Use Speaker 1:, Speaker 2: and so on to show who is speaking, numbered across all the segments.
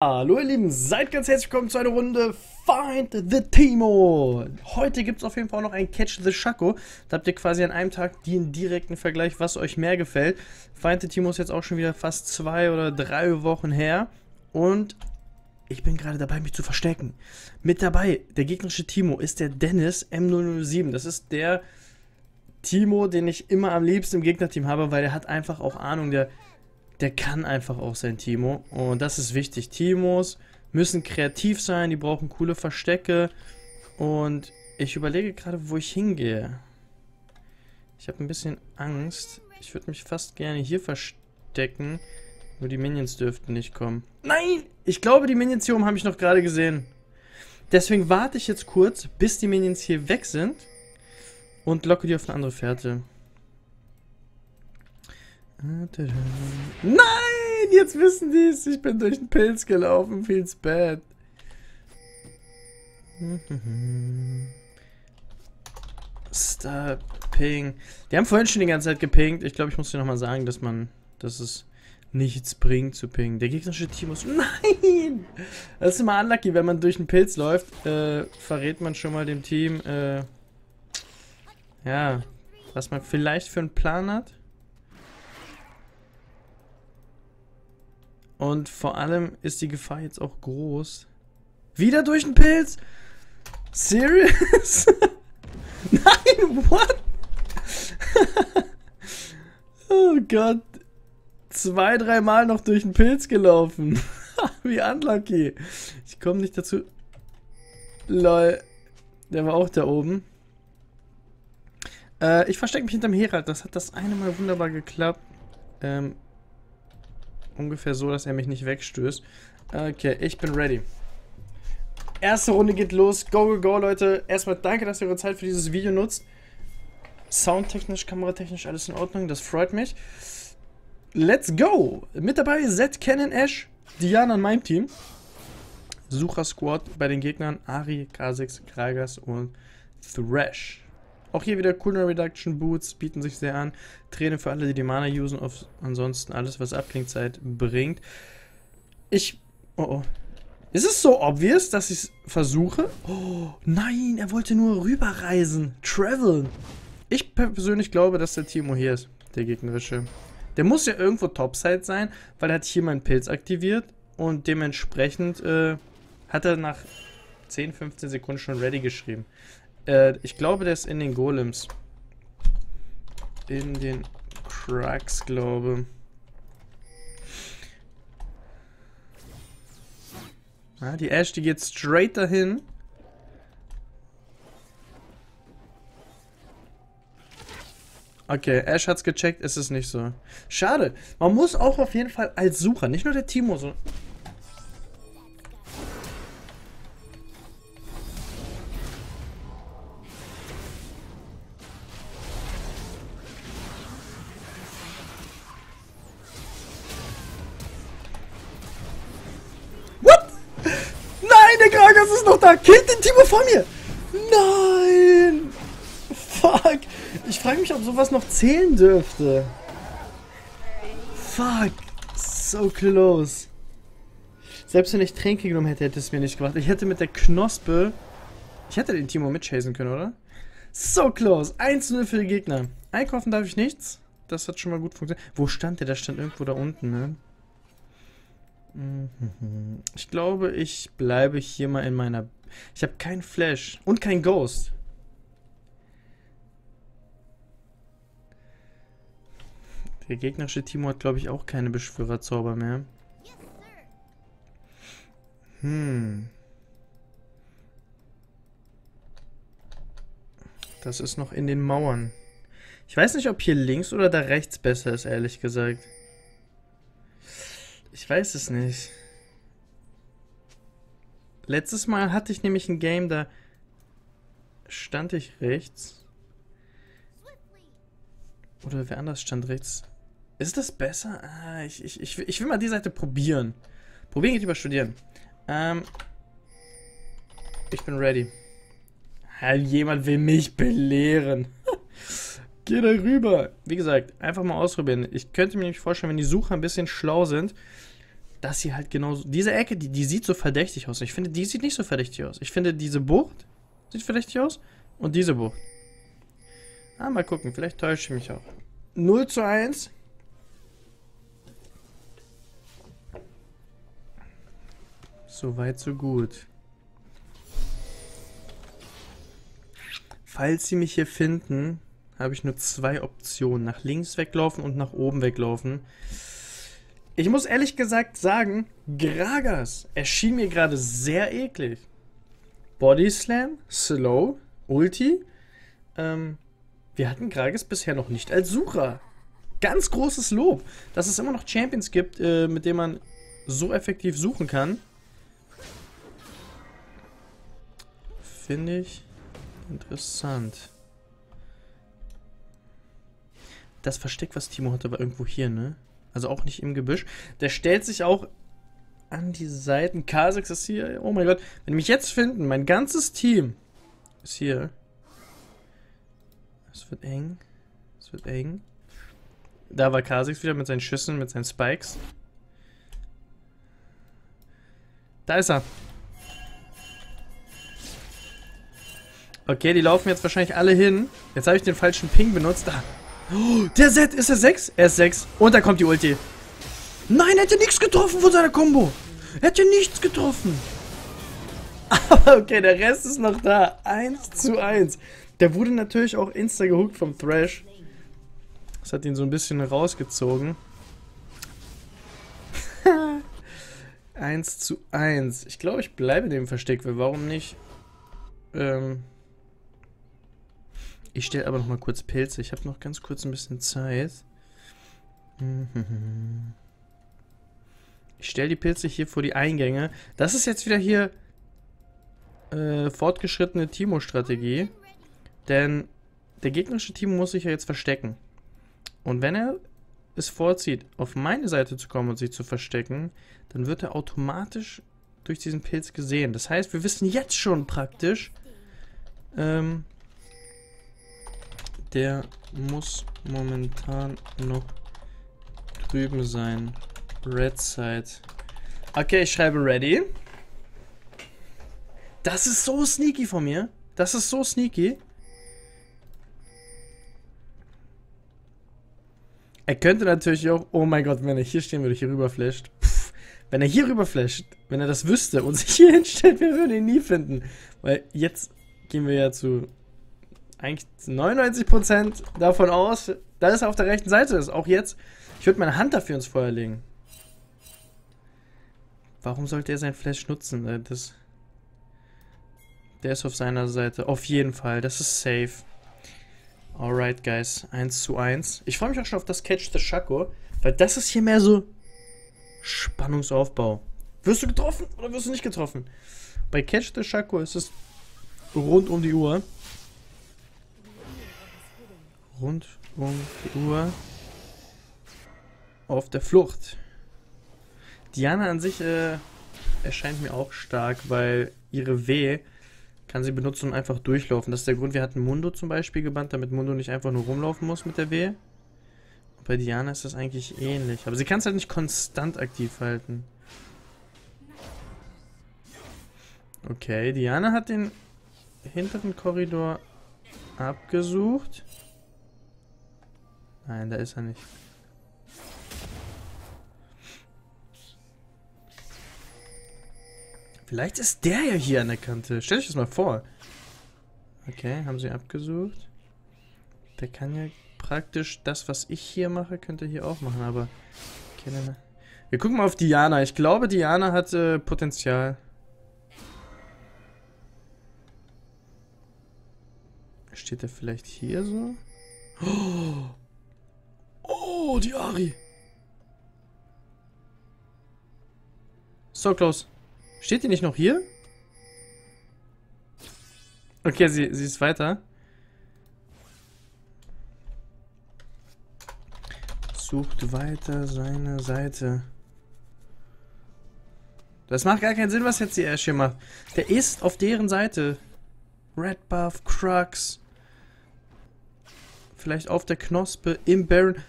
Speaker 1: Hallo ihr Lieben, seid ganz herzlich willkommen zu einer Runde Find the Timo. Heute gibt es auf jeden Fall noch ein Catch the Shaco. Da habt ihr quasi an einem Tag den direkten Vergleich, was euch mehr gefällt. Find the Timo ist jetzt auch schon wieder fast zwei oder drei Wochen her. Und ich bin gerade dabei, mich zu verstecken. Mit dabei, der gegnerische Timo, ist der Dennis M007. Das ist der Timo, den ich immer am liebsten im Gegnerteam habe, weil er hat einfach auch Ahnung, der der kann einfach auch sein Timo. Und das ist wichtig. Timos müssen kreativ sein, die brauchen coole Verstecke. Und ich überlege gerade, wo ich hingehe. Ich habe ein bisschen Angst. Ich würde mich fast gerne hier verstecken. Nur die Minions dürften nicht kommen. Nein! Ich glaube, die Minions hier oben habe ich noch gerade gesehen. Deswegen warte ich jetzt kurz, bis die Minions hier weg sind. Und locke die auf eine andere Fährte. Nein, jetzt wissen die es. Ich bin durch den Pilz gelaufen. Feels bad. Star Ping. Die haben vorhin schon die ganze Zeit gepinkt. Ich glaube, ich muss dir nochmal sagen, dass man, dass es nichts bringt zu pingen. Der gegnerische Team muss... Nein! Das ist immer unlucky, wenn man durch den Pilz läuft, äh, verrät man schon mal dem Team, äh, ja, was man vielleicht für einen Plan hat. Und vor allem ist die Gefahr jetzt auch groß. Wieder durch den Pilz? Serious? Nein, what? oh Gott. Zwei, dreimal noch durch den Pilz gelaufen. Wie unlucky. Ich komme nicht dazu. Lol. Der war auch da oben. Äh, ich verstecke mich hinterm Herald. Das hat das eine Mal wunderbar geklappt. Ähm, ungefähr so, dass er mich nicht wegstößt. Okay, ich bin ready. Erste Runde geht los. Go, go, go, Leute. Erstmal danke, dass ihr eure Zeit für dieses Video nutzt. Soundtechnisch, kameratechnisch, alles in Ordnung. Das freut mich. Let's go! Mit dabei Z, Cannon, Ash, Diana in meinem Team. Sucher Squad bei den Gegnern Ari, K6, Kragas und Thrash. Auch hier wieder Cooldown Reduction Boots bieten sich sehr an. Träne für alle, die die Mana usen. Auf ansonsten alles, was Abklingzeit bringt. Ich... Oh oh. Ist es so obvious, dass ich es versuche? Oh, nein, er wollte nur rüberreisen. Traveln. Ich persönlich glaube, dass der Timo hier ist. Der gegnerische. Der muss ja irgendwo Topside sein, weil er hat hier meinen Pilz aktiviert. Und dementsprechend äh, hat er nach 10, 15 Sekunden schon ready geschrieben. Äh, ich glaube, der ist in den Golems. In den Cracks, glaube ah, die Ash, die geht straight dahin. Okay, Ash hat's gecheckt, ist es nicht so. Schade. Man muss auch auf jeden Fall als Sucher, nicht nur der Timo, so sowas noch zählen dürfte. Fuck. So close. Selbst wenn ich Tränke genommen hätte, hätte es mir nicht gemacht. Ich hätte mit der Knospe... Ich hätte den Timo mitchasen können, oder? So close. 1-0 für die Gegner. Einkaufen darf ich nichts. Das hat schon mal gut funktioniert. Wo stand der? Der stand irgendwo da unten, ne? Ich glaube, ich bleibe hier mal in meiner... Ich habe kein Flash und kein Ghost. Der gegnerische Timo hat, glaube ich, auch keine Beschwörerzauber mehr. Hm. Das ist noch in den Mauern. Ich weiß nicht, ob hier links oder da rechts besser ist, ehrlich gesagt. Ich weiß es nicht. Letztes Mal hatte ich nämlich ein Game, da stand ich rechts. Oder wer anders stand rechts. Ist das besser? Ah, ich, ich, ich, ich will mal die Seite probieren. Probieren geht über studieren. Ähm, ich bin ready. Jemand will mich belehren. Geh da rüber. Wie gesagt, einfach mal ausprobieren. Ich könnte mir nämlich vorstellen, wenn die Sucher ein bisschen schlau sind, dass sie halt genauso. Diese Ecke, die, die sieht so verdächtig aus. Ich finde, die sieht nicht so verdächtig aus. Ich finde, diese Bucht sieht verdächtig aus. Und diese Bucht. Ah, mal gucken, vielleicht täusche ich mich auch. 0 zu 1. So weit, so gut. Falls sie mich hier finden, habe ich nur zwei Optionen. Nach links weglaufen und nach oben weglaufen. Ich muss ehrlich gesagt sagen, Gragas erschien mir gerade sehr eklig. Body Slam, Slow, Ulti. Ähm, wir hatten Gragas bisher noch nicht als Sucher. Ganz großes Lob, dass es immer noch Champions gibt, äh, mit denen man so effektiv suchen kann. Finde ich interessant. Das Versteck, was Timo hatte, war irgendwo hier, ne? Also auch nicht im Gebüsch. Der stellt sich auch an die Seiten. Kasix ist hier. Oh mein Gott. Wenn die mich jetzt finden, mein ganzes Team ist hier. Es wird eng. Es wird eng. Da war Kasix wieder mit seinen Schüssen, mit seinen Spikes. Da ist er. Okay, die laufen jetzt wahrscheinlich alle hin. Jetzt habe ich den falschen Ping benutzt. Da. Oh, der Set, ist er 6? Er ist 6. Und da kommt die Ulti. Nein, er hätte nichts getroffen von seiner Combo. Er hätte nichts getroffen. Aber okay, der Rest ist noch da. 1 zu 1. Der wurde natürlich auch insta gehuckt vom Thrash. Das hat ihn so ein bisschen rausgezogen. 1 zu 1. Ich glaube, ich bleibe dem Versteck, warum nicht? Ähm ich stelle aber noch mal kurz Pilze. Ich habe noch ganz kurz ein bisschen Zeit. Ich stelle die Pilze hier vor die Eingänge. Das ist jetzt wieder hier äh, fortgeschrittene Timo-Strategie. Denn der gegnerische Timo muss sich ja jetzt verstecken. Und wenn er es vorzieht, auf meine Seite zu kommen und sich zu verstecken, dann wird er automatisch durch diesen Pilz gesehen. Das heißt, wir wissen jetzt schon praktisch, ähm, der muss momentan noch drüben sein. Red Side. Okay, ich schreibe ready. Das ist so sneaky von mir. Das ist so sneaky. Er könnte natürlich auch, oh mein Gott, wenn er hier stehen würde, hier rüber flasht. Wenn er hier rüber flasht, wenn er das wüsste und sich hier hinstellt, wir würden ihn nie finden. Weil jetzt gehen wir ja zu eigentlich 99% davon aus, dass er auf der rechten Seite ist. Auch jetzt. Ich würde meine Hand dafür ins Feuer legen. Warum sollte er sein Flash nutzen? Äh, das, der ist auf seiner Seite. Auf jeden Fall. Das ist safe. Alright, guys. 1 zu 1. Ich freue mich auch schon auf das Catch the Shaco. Weil das ist hier mehr so Spannungsaufbau. Wirst du getroffen oder wirst du nicht getroffen? Bei Catch the Shaco ist es rund um die Uhr rund um die Uhr auf der Flucht. Diana an sich äh, erscheint mir auch stark, weil ihre W kann sie benutzen und einfach durchlaufen. Das ist der Grund, wir hatten Mundo zum Beispiel gebannt, damit Mundo nicht einfach nur rumlaufen muss mit der W. Und bei Diana ist das eigentlich ähnlich. Aber sie kann es halt nicht konstant aktiv halten. Okay, Diana hat den hinteren Korridor abgesucht. Nein, da ist er nicht. Vielleicht ist der ja hier an der Kante. Stell dich das mal vor. Okay, haben sie abgesucht. Der kann ja praktisch das, was ich hier mache, könnte er hier auch machen, aber... Okay, Wir gucken mal auf Diana. Ich glaube, Diana hat äh, Potenzial. Steht er vielleicht hier so? Oh! Oh, die Ari. So close. Steht die nicht noch hier? Okay, sie, sie ist weiter. Sucht weiter seine Seite. Das macht gar keinen Sinn, was jetzt die Ash hier macht. Der ist auf deren Seite. Red Buff, Crux. Vielleicht auf der Knospe, im Baron.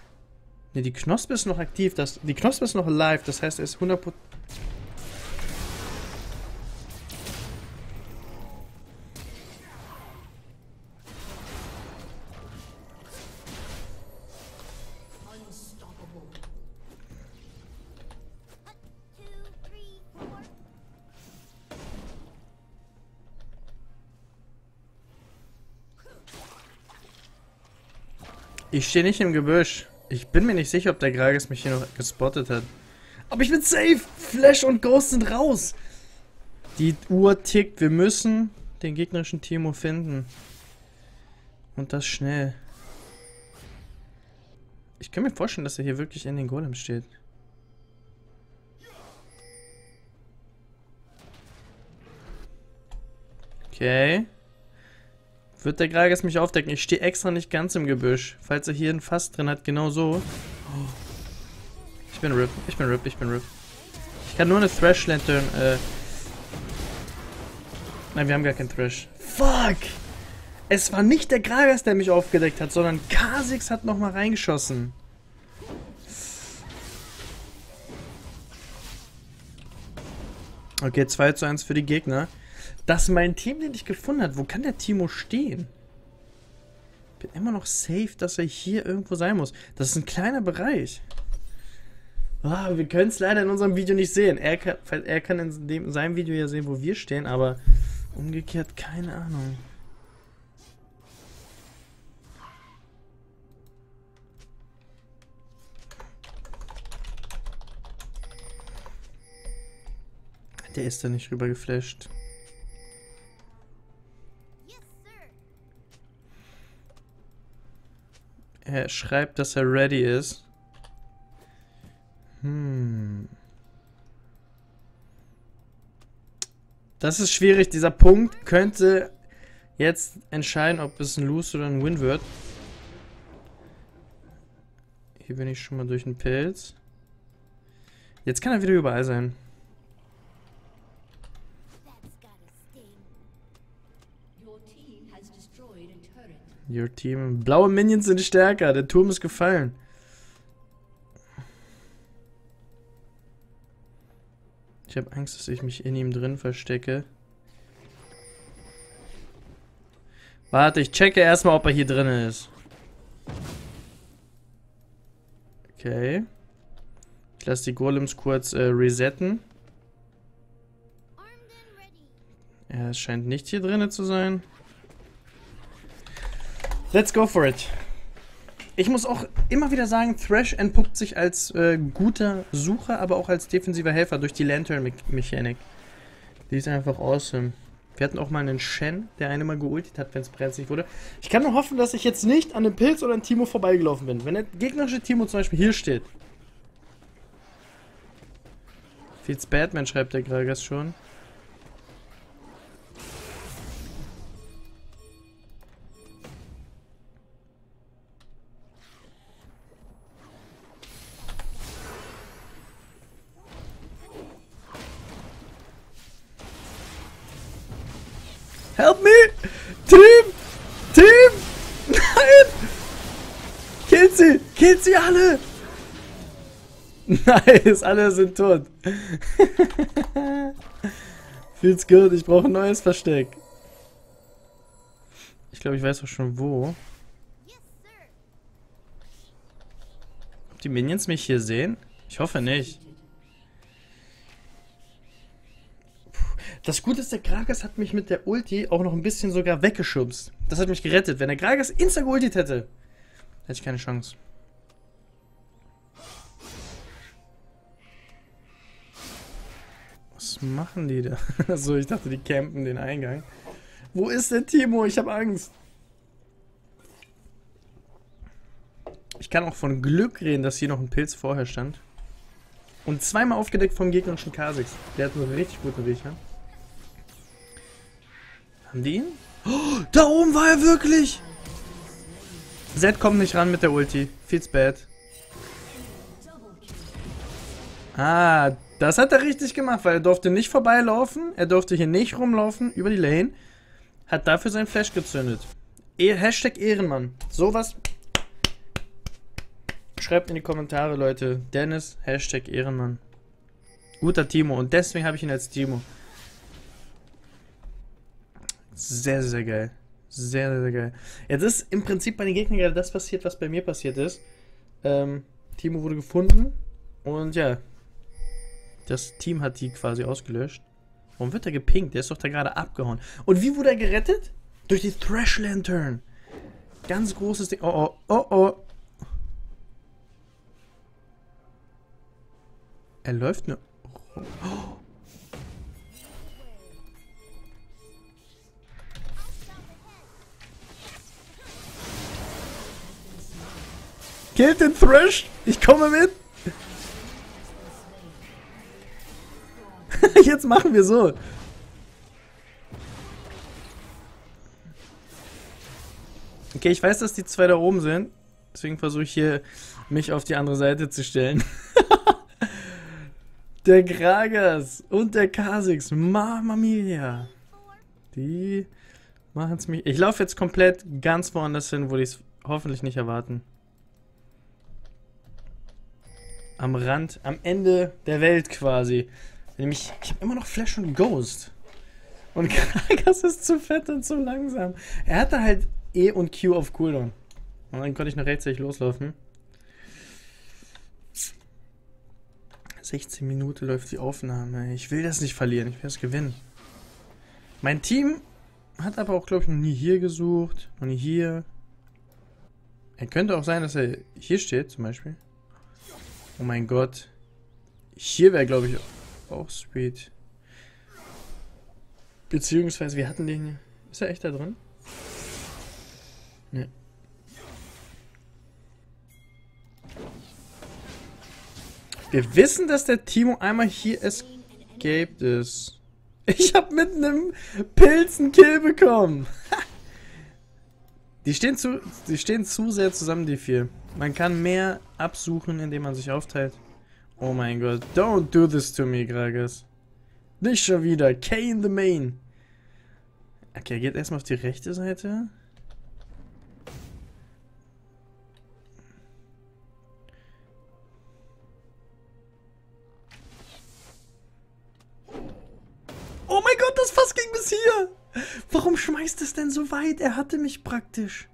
Speaker 1: Ne, die Knospe ist noch aktiv. Das, die Knospe ist noch live. Das heißt, er ist 100%... Ich stehe nicht im Gebüsch. Ich bin mir nicht sicher, ob der Gragas mich hier noch gespottet hat. Aber ich bin safe! Flash und Ghost sind raus! Die Uhr tickt. Wir müssen den gegnerischen Timo finden. Und das schnell. Ich kann mir vorstellen, dass er hier wirklich in den Golem steht. Okay. Wird der Gragas mich aufdecken? Ich stehe extra nicht ganz im Gebüsch. Falls er hier ein Fass drin hat, genau so. Ich bin RIP, ich bin RIP, ich bin RIP. Ich kann nur eine Thrash Lantern, äh... Nein, wir haben gar keinen Thrash. Fuck! Es war nicht der Gragas, der mich aufgedeckt hat, sondern Kha'Zix hat nochmal reingeschossen. Okay, 2 zu 1 für die Gegner dass mein Team den nicht gefunden hat. Wo kann der Timo stehen? Bin immer noch safe, dass er hier irgendwo sein muss. Das ist ein kleiner Bereich. Oh, wir können es leider in unserem Video nicht sehen. Er kann, er kann in, dem, in seinem Video ja sehen, wo wir stehen, aber umgekehrt keine Ahnung. Der ist da nicht rüber geflasht. Er schreibt, dass er ready ist. Hm. Das ist schwierig. Dieser Punkt könnte jetzt entscheiden, ob es ein Lose oder ein Win wird. Hier bin ich schon mal durch den Pilz. Jetzt kann er wieder überall sein. Your team. Blaue Minions sind stärker. Der Turm ist gefallen. Ich habe Angst, dass ich mich in ihm drin verstecke. Warte, ich checke erstmal, ob er hier drin ist. Okay. Ich lasse die Golems kurz äh, resetten. Er scheint nicht hier drin zu sein. Let's go for it. Ich muss auch immer wieder sagen, Thrash entpuppt sich als äh, guter Sucher, aber auch als defensiver Helfer durch die Lantern-Mechanik. Die ist einfach awesome. Wir hatten auch mal einen Shen, der eine mal geultet hat, wenn es brenzlig wurde. Ich kann nur hoffen, dass ich jetzt nicht an dem Pilz oder an Timo vorbeigelaufen bin. Wenn der gegnerische Timo zum Beispiel hier steht. Feels Batman, schreibt der Gragas schon. Sie! Alle! Nice, alle sind tot. Feels good, ich brauche ein neues Versteck. Ich glaube, ich weiß auch schon wo. Ob die Minions mich hier sehen? Ich hoffe nicht. Das Gute ist, der Gragas hat mich mit der Ulti auch noch ein bisschen sogar weggeschubst. Das hat mich gerettet. Wenn der Gragas insta geultet hätte, hätte ich keine Chance. Machen die da? so, ich dachte, die campen den Eingang. Wo ist der Timo? Ich habe Angst. Ich kann auch von Glück reden, dass hier noch ein Pilz vorher stand. Und zweimal aufgedeckt vom gegnerischen Kha'Zix. Der hat einen richtig guten ja? Haben die ihn? Oh, da oben war er wirklich! Zed kommt nicht ran mit der Ulti. Feels bad. Ah, das hat er richtig gemacht, weil er durfte nicht vorbeilaufen. Er durfte hier nicht rumlaufen über die Lane. Hat dafür sein Flash gezündet. E Hashtag Ehrenmann. Sowas. Schreibt in die Kommentare, Leute. Dennis, Hashtag Ehrenmann. Guter Timo. Und deswegen habe ich ihn als Timo. Sehr, sehr geil. Sehr, sehr geil. Jetzt ist im Prinzip bei den Gegnern gerade das passiert, was bei mir passiert ist. Ähm, Timo wurde gefunden. Und ja. Das Team hat die quasi ausgelöscht. Warum wird er gepinkt? Der ist doch da gerade abgehauen. Und wie wurde er gerettet? Durch die Thrash Lantern. Ganz großes Ding. Oh, oh, oh, oh. Er läuft nur. Oh. Killt den Thrash! Ich komme mit! Jetzt machen wir so. Okay, ich weiß, dass die zwei da oben sind. Deswegen versuche ich hier, mich auf die andere Seite zu stellen. der Gragas und der Kasix. Mamma mia. Die machen es mich... Ich laufe jetzt komplett ganz woanders hin, wo die es hoffentlich nicht erwarten. Am Rand, am Ende der Welt quasi. Nämlich, ich habe immer noch Flash und Ghost. Und Kragas ist zu fett und zu langsam. Er hatte halt E und Q auf Cooldown. Und dann konnte ich noch rechtzeitig loslaufen. 16 Minuten läuft die Aufnahme. Ich will das nicht verlieren, ich will das gewinnen. Mein Team hat aber auch, glaube ich, noch nie hier gesucht. Noch nie hier. Er könnte auch sein, dass er hier steht, zum Beispiel. Oh mein Gott. Hier wäre, glaube ich, auch Speed. Beziehungsweise, wir hatten den. Ist er echt da drin? Ne. Wir wissen, dass der Timo einmal hier escaped ist. Ich habe mit einem Pilz einen Kill bekommen. die, stehen zu, die stehen zu sehr zusammen, die vier. Man kann mehr absuchen, indem man sich aufteilt. Oh mein Gott. Don't do this to me, Gragas. Nicht schon wieder. K in the main. Okay, er geht erstmal auf die rechte Seite. Oh mein Gott, das Fass ging bis hier. Warum schmeißt es denn so weit? Er hatte mich praktisch.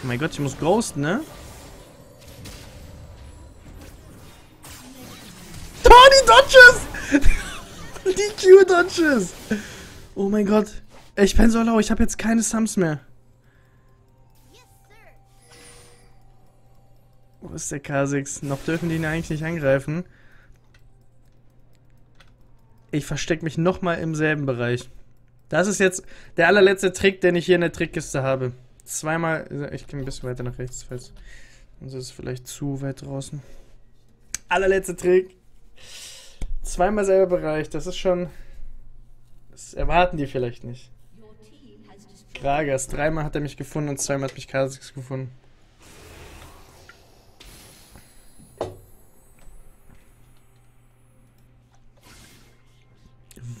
Speaker 1: Oh mein Gott, ich muss ghosten, ne? Oh, die Dodges! die Q-Dodges! Oh mein Gott. Ich bin so lau, ich habe jetzt keine Sums mehr. Wo ist der K6? Noch dürfen die ihn eigentlich nicht angreifen. Ich verstecke mich nochmal im selben Bereich. Das ist jetzt der allerletzte Trick, den ich hier in der Trickkiste habe zweimal. Ich gehe ein bisschen weiter nach rechts, falls. Sonst ist es vielleicht zu weit draußen. Allerletzter Trick. Zweimal selber Bereich. Das ist schon. Das erwarten die vielleicht nicht. Gragas. Dreimal hat er mich gefunden und zweimal hat mich Kasix gefunden.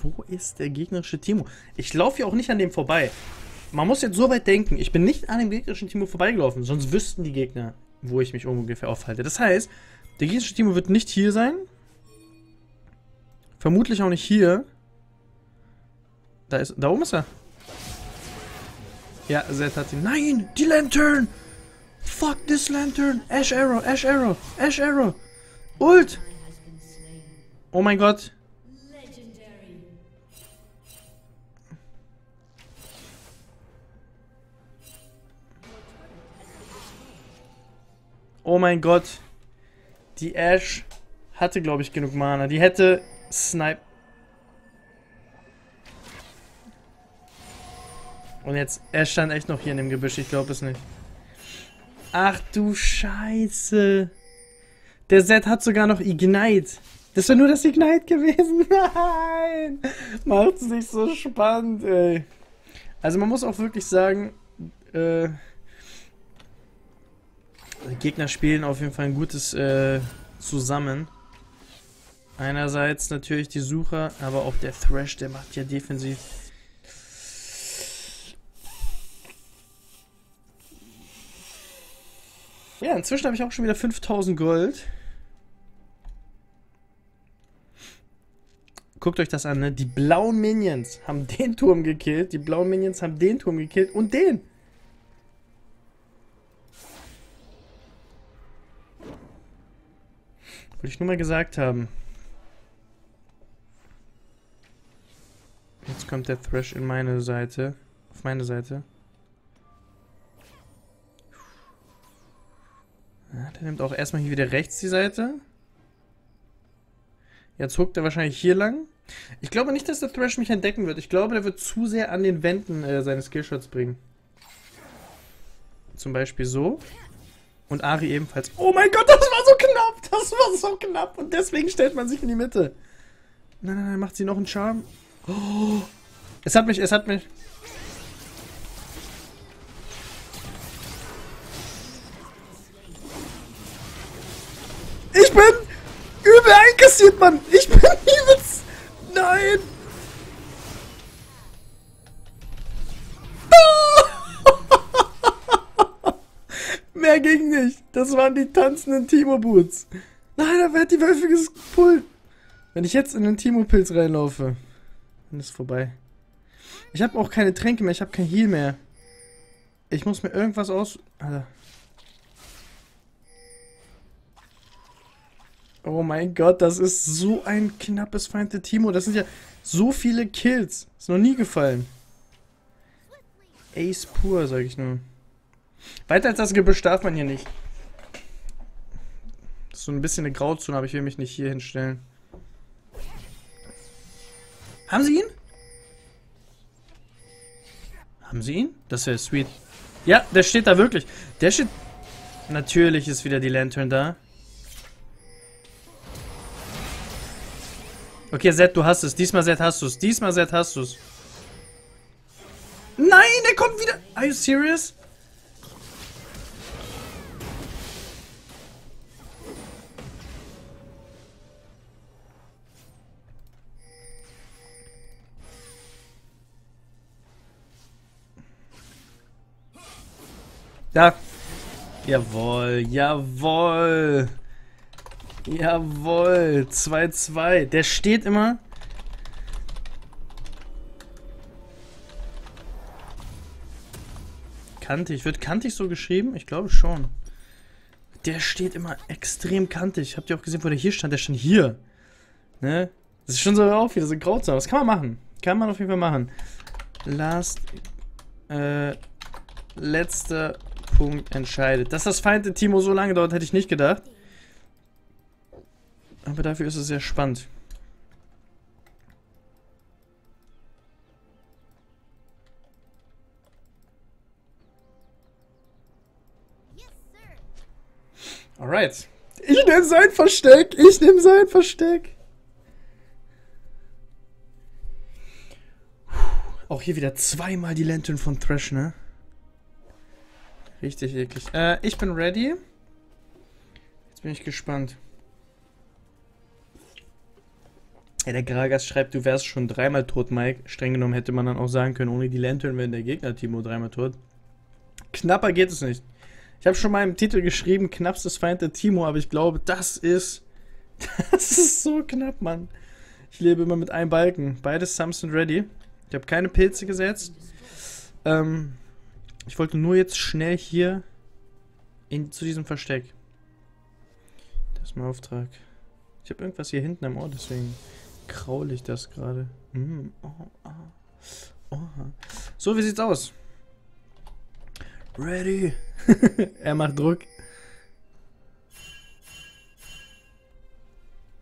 Speaker 1: Wo ist der gegnerische Timo? Ich laufe ja auch nicht an dem vorbei man muss jetzt so weit denken, ich bin nicht an dem gegnerischen Timo vorbeigelaufen, sonst wüssten die Gegner, wo ich mich ungefähr aufhalte. Das heißt, der gegnerische Timo wird nicht hier sein. Vermutlich auch nicht hier. Da ist, da oben ist er. Ja, Zed hat ihn. Nein, die Lantern! Fuck this Lantern! Ash Arrow, Ash Arrow, Ash Arrow! Ult! Oh mein Gott. Oh mein Gott. Die Ash hatte, glaube ich, genug Mana. Die hätte Snipe. Und jetzt, er stand echt noch hier in dem Gebüsch. Ich glaube es nicht. Ach du Scheiße. Der Set hat sogar noch Ignite. Das wäre nur das Ignite gewesen. Nein. Macht's nicht so spannend, ey. Also man muss auch wirklich sagen, äh, Gegner spielen auf jeden Fall ein gutes äh, zusammen. Einerseits natürlich die Sucher, aber auch der Thrash, der macht ja defensiv. Ja, inzwischen habe ich auch schon wieder 5000 Gold. Guckt euch das an, ne? Die blauen Minions haben den Turm gekillt, die blauen Minions haben den Turm gekillt und den. Wollte ich nur mal gesagt haben. Jetzt kommt der Thrash in meine Seite. Auf meine Seite. Ja, der nimmt auch erstmal hier wieder rechts die Seite. Jetzt huckt er wahrscheinlich hier lang. Ich glaube nicht, dass der Thrash mich entdecken wird. Ich glaube, der wird zu sehr an den Wänden äh, seine Skillshots bringen. Zum Beispiel so. Und Ari ebenfalls. Oh mein Gott, das war so knapp. Das war so knapp. Und deswegen stellt man sich in die Mitte. Nein, nein, nein, macht sie noch einen Charme. Oh. Es hat mich, es hat mich. Ich bin übel einkassiert, Mann. Ich bin übelst. Nein. Mehr ging nicht. Das waren die tanzenden Timo-Boots. Nein, da wird die Wölfe gespult. Wenn ich jetzt in den Timo-Pilz reinlaufe, dann ist es vorbei. Ich habe auch keine Tränke mehr, ich habe kein Heal mehr. Ich muss mir irgendwas aus... Alter. Oh mein Gott, das ist so ein knappes Feind der Timo. Das sind ja so viele Kills. Ist noch nie gefallen. Ace pur, sag ich nur. Weiter als das Gebüsch darf man hier nicht. Das ist so ein bisschen eine Grauzone, aber ich will mich nicht hier hinstellen. Haben sie ihn? Haben sie ihn? Das wäre sweet. Ja, der steht da wirklich. Der steht... Natürlich ist wieder die Lantern da. Okay, Zed, du hast es. Diesmal, Zed, hast du es. Diesmal, Zed, hast du es. Nein, der kommt wieder. Are you serious? Da. Jawohl, jawohl. Jawohl, 2-2. Der steht immer. Kantig. Wird kantig so geschrieben? Ich glaube schon. Der steht immer extrem kantig. Habt ihr auch gesehen, wo der hier stand? Der stand hier. Ne? Das ist schon so auch wieder so grausam. Das kann man machen. Kann man auf jeden Fall machen. Last. Äh. Letzter Punkt entscheidet. Dass das Feind Timo so lange dauert, hätte ich nicht gedacht. Aber dafür ist es sehr spannend. Alright. Ich nehme sein Versteck. Ich nehme sein Versteck. Auch hier wieder zweimal die Lantern von Thrash, ne? Richtig eklig. Äh, ich bin ready. Jetzt bin ich gespannt. Ja, der Gragas schreibt, du wärst schon dreimal tot, Mike. Streng genommen hätte man dann auch sagen können, ohne die Lantern wäre der Gegner Timo dreimal tot. Knapper geht es nicht. Ich habe schon mal im Titel geschrieben, knappstes Feind der Timo, aber ich glaube, das ist. Das ist so knapp, Mann. Ich lebe immer mit einem Balken. Beides Samson ready. Ich habe keine Pilze gesetzt. Ähm, ich wollte nur jetzt schnell hier in, zu diesem Versteck. Das ist mein Auftrag. Ich habe irgendwas hier hinten am Ohr, deswegen kraul ich das gerade. Mm, oh, oh, oh. So, wie sieht's aus? Ready. er macht Druck.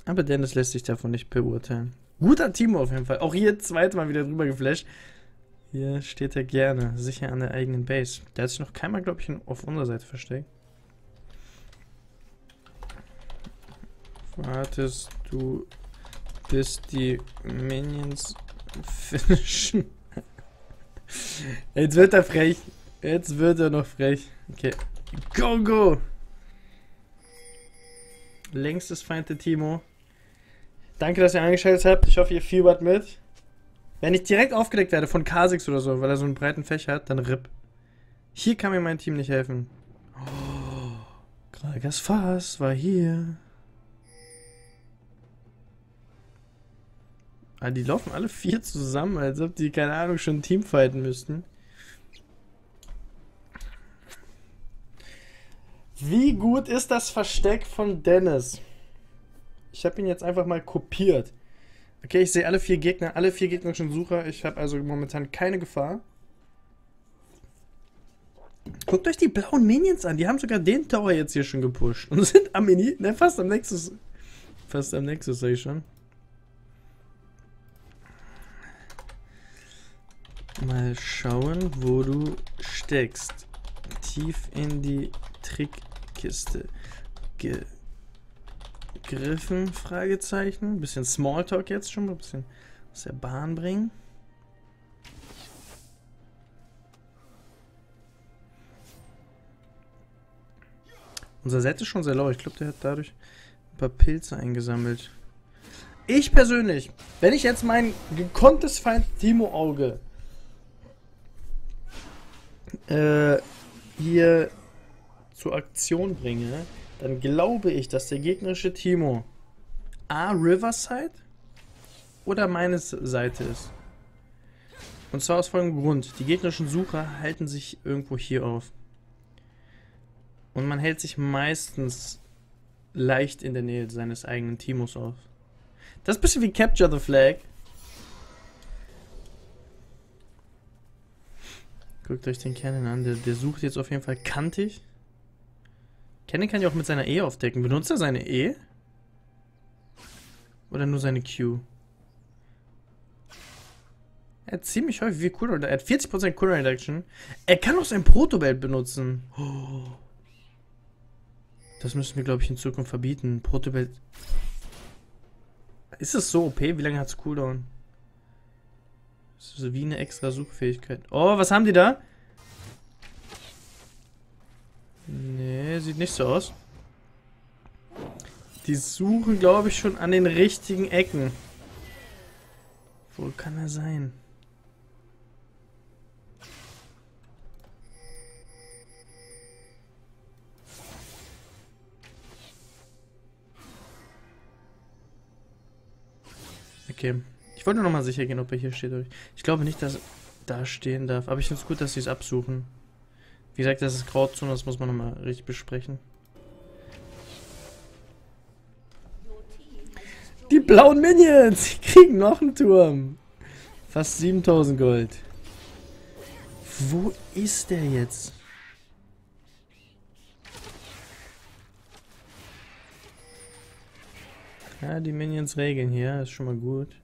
Speaker 1: Aber Dennis lässt sich davon nicht beurteilen. Guter Timo auf jeden Fall. Auch hier zweimal wieder drüber geflasht. Hier steht er gerne, sicher an der eigenen Base. Der hat sich noch keinmal, glaube ich, auf unserer Seite versteckt. Wartest du, bis die Minions finishen? Jetzt wird er frech. Jetzt wird er noch frech. Okay. Go, go! Längstes feinte Timo. Danke, dass ihr eingeschaltet habt. Ich hoffe, ihr fiebert mit. Wenn ich direkt aufgedeckt werde von Kasix oder so, weil er so einen breiten Fächer hat, dann RIP. Hier kann mir mein Team nicht helfen. Oh, Gragas Fass war hier. Ah, die laufen alle vier zusammen, als ob die, keine Ahnung, schon ein Team fighten müssten. Wie gut ist das Versteck von Dennis? Ich habe ihn jetzt einfach mal kopiert. Okay, ich sehe alle vier Gegner, alle vier gegnerischen Sucher. Ich habe also momentan keine Gefahr. Guckt euch die blauen Minions an. Die haben sogar den Tower jetzt hier schon gepusht. Und sind am Mini, ne, fast am Nexus. Fast am Nexus, sag ich schon. Mal schauen, wo du steckst. Tief in die Trickkiste gegriffen? Fragezeichen. Bisschen Smalltalk jetzt schon, ein bisschen aus der Bahn bringen. Unser Set ist schon sehr lau. Ich glaube, der hat dadurch ein paar Pilze eingesammelt. Ich persönlich, wenn ich jetzt mein gekonntes Feind Timo Auge äh, hier zur Aktion bringe, dann glaube ich, dass der gegnerische Timo A. Riverside oder meine Seite ist. Und zwar aus folgendem Grund. Die gegnerischen Sucher halten sich irgendwo hier auf. Und man hält sich meistens leicht in der Nähe seines eigenen Timos auf. Das ist ein bisschen wie Capture the Flag. Guckt euch den Cannon an. Der, der sucht jetzt auf jeden Fall kantig. Cannon kann ja auch mit seiner E aufdecken. Benutzt er seine E? Oder nur seine Q? Er hat ziemlich häufig wie Cooldown. Er hat 40% Cooldown Reduction. Er kann auch sein Protobelt benutzen. Das müssen wir, glaube ich, in Zukunft verbieten. Protobelt. Ist es so OP? Wie lange hat es Cooldown? Das ist so wie eine extra Suchfähigkeit. Oh, was haben die da? Nee, sieht nicht so aus. Die suchen, glaube ich, schon an den richtigen Ecken. Wo kann er sein? Okay. Ich wollte nur noch mal sicher gehen, ob er hier steht. Ich glaube nicht, dass er da stehen darf. Aber ich finde es gut, dass sie es absuchen. Wie gesagt, das ist Grauzone, das muss man nochmal richtig besprechen. Die blauen Minions! Die kriegen noch einen Turm. Fast 7000 Gold. Wo ist der jetzt? Ja, die Minions regeln hier, ist schon mal gut.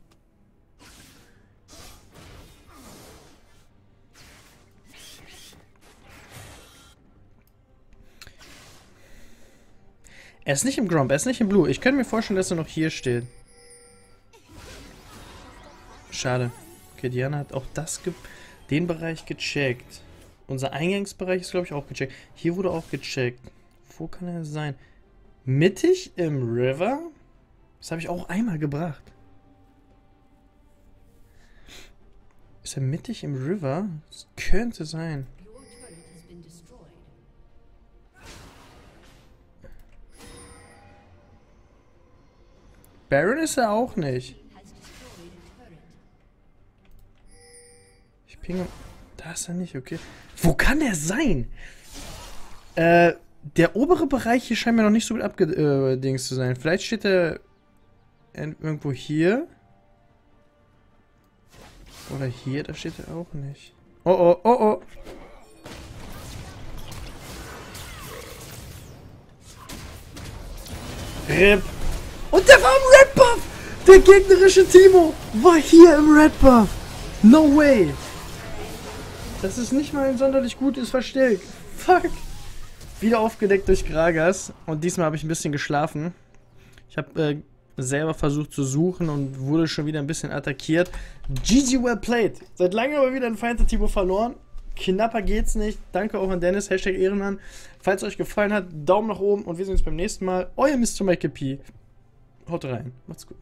Speaker 1: Er ist nicht im Gromp, er ist nicht im Blue. Ich könnte mir vorstellen, dass er noch hier steht. Schade. Okay, Diana hat auch das den Bereich gecheckt. Unser Eingangsbereich ist, glaube ich, auch gecheckt. Hier wurde auch gecheckt. Wo kann er sein? Mittig im River? Das habe ich auch einmal gebracht. Ist er mittig im River? Das könnte sein. Baron ist er auch nicht. Ich pinge... Da ist er nicht, okay. Wo kann der sein? Äh, der obere Bereich hier scheint mir noch nicht so gut abgedings äh, zu sein. Vielleicht steht er irgendwo hier. Oder hier, da steht er auch nicht. Oh, oh, oh, oh. RIP. Und der war im Red Buff! Der gegnerische Timo war hier im Red Buff! No way! Das ist nicht mal ein sonderlich gutes Versteck. Fuck! Wieder aufgedeckt durch Gragas. Und diesmal habe ich ein bisschen geschlafen. Ich habe äh, selber versucht zu suchen und wurde schon wieder ein bisschen attackiert. GG well played. Seit langem aber wieder ein Feind Timo verloren. Knapper geht's nicht. Danke auch an Dennis, Hashtag Ehrenmann. Falls es euch gefallen hat, Daumen nach oben und wir sehen uns beim nächsten Mal. Euer Mr. Mike. Haut rein. Macht's gut.